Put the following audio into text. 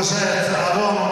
Musa Tharun